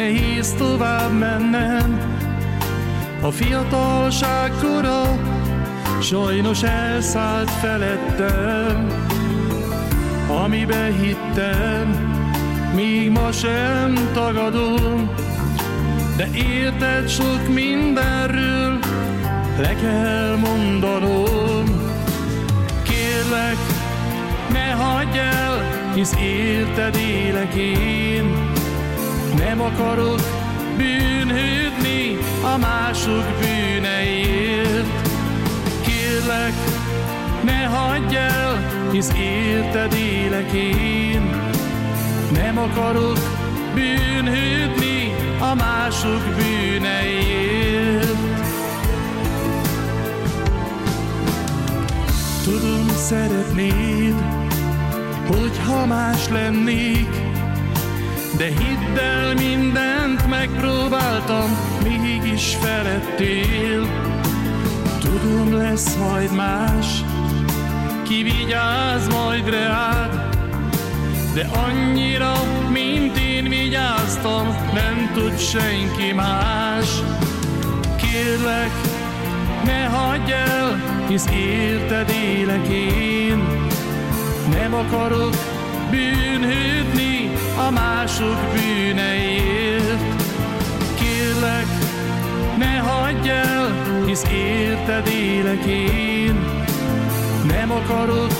nehéz tovább mennem. A fiatalság kora sajnos elszállt felettem, amiben hittem, míg ma sem tagadom, de érted sok mindenről, le kell mondanom. Kérlek, ne hagyj el, hisz érted élek én, nem akarok bűnhődni a mások bűneiért. Kérlek, ne hagyj el, hisz érted élek én. Nem akarok bűnhődni a mások bűneiért. Tudom, szeretnéd, hogyha más lennék, de hidd el, mindent megpróbáltam, mégis felettél. Tudom, lesz majd más, ki vigyáz majd reád, de annyira, mint én vigyáztam, nem tud senki más. Kérlek, ne hagyj el, hisz érted élek én, nem akarok bűnhődni a mások bűneiért. Kérlek, ne hagyj el, hisz érted élek én. Nem akarok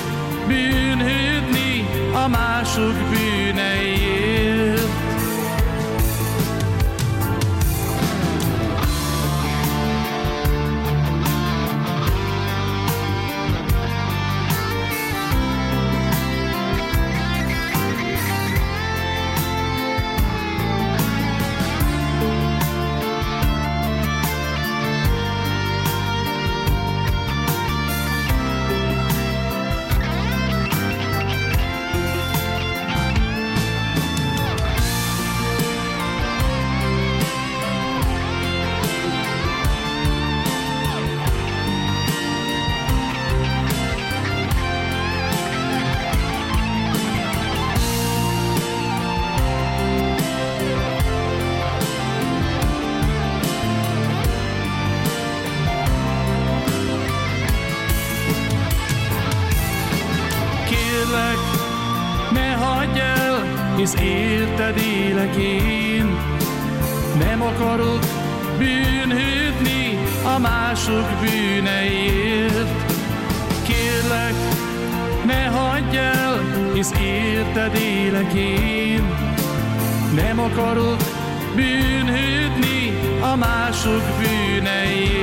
bűnhődni a mások bűneiért. Ne hagyj el, hisz érted élek én. Nem akarok bűnhődni a mások bűneiért. Kérlek, ne hagyj el, hisz érted élek én. Nem akarok bűnhődni a mások bűneiért.